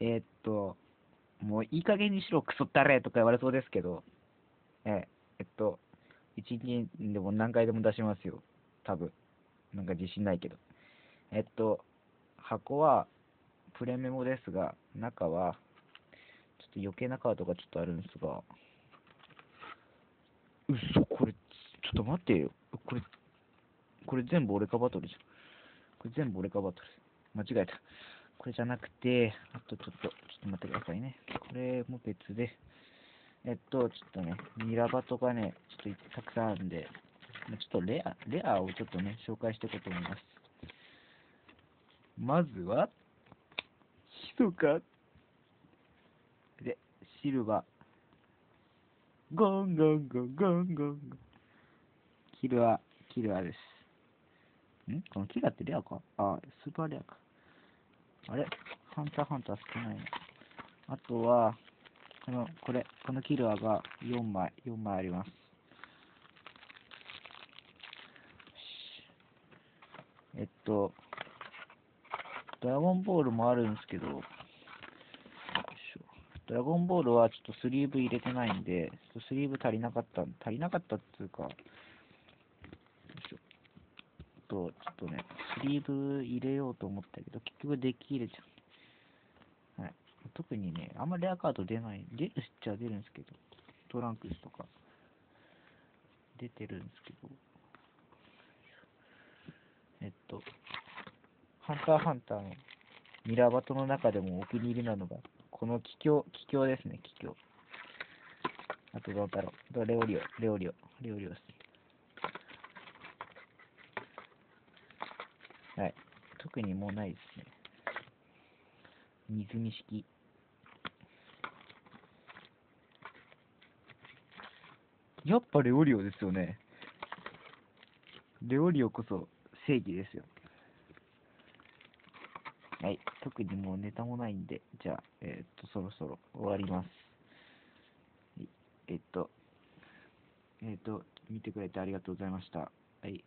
えーっと、もういい加減にしろ、クソったれとか言われそうですけど、えーえっと、一日でも何回でも出しますよ。多分。なんか自信ないけど。えっと、箱はプレメモですが、中は、ちょっと余計なカードがちょっとあるんですが、うそ、これ、ちょっと待ってよ。これ、これ全部俺かバトルじゃん。これ全部俺かバトル。間違えた。これじゃなくて、あとちょっと、ちょっと待ってくださいね。これも別で、えっと、ちょっとね、ミラバとかね、ちょっとたくさんあるんで、ちょっとレア、レアをちょっとね、紹介していこうと思います。まずは、ヒソカ。で、シルバー。ゴンゴンゴンゴンゴンゴン。キルア、キルアです。ん？このキラってレアか？あ、スーパーレアか。あれ？ハンターハンター少ないな。あとは、この、これ、このキルアが4枚、4枚あります。えっと、ドラゴンボールもあるんですけど、ドラゴンボールはちょっとスリーブ入れてないんで、ちょっとスリーブ足りなかった、足りなかったっていうか、と、ちょっとね、スリーブ入れようと思ったけど、結局デッキ入れちゃう。はい。特にね、あんまレアカード出ない、出るっちゃ出るんですけど、トランクスとか、出てるんですけど、えっと、ハンターハンターのミラーバトの中でもお気に入りなのが、この気境、気境ですね、気境。あとどうだろう。レオリオ、レオリオ、レオリオです。はい。特にもうないですね。水見式。やっぱレオリオですよね。レオリオこそ正義ですよ。はい。特にもうネタもないんで、じゃあ、えーっと、そろそろ終わります。えっと、えっと、見てくれてありがとうございました。はい。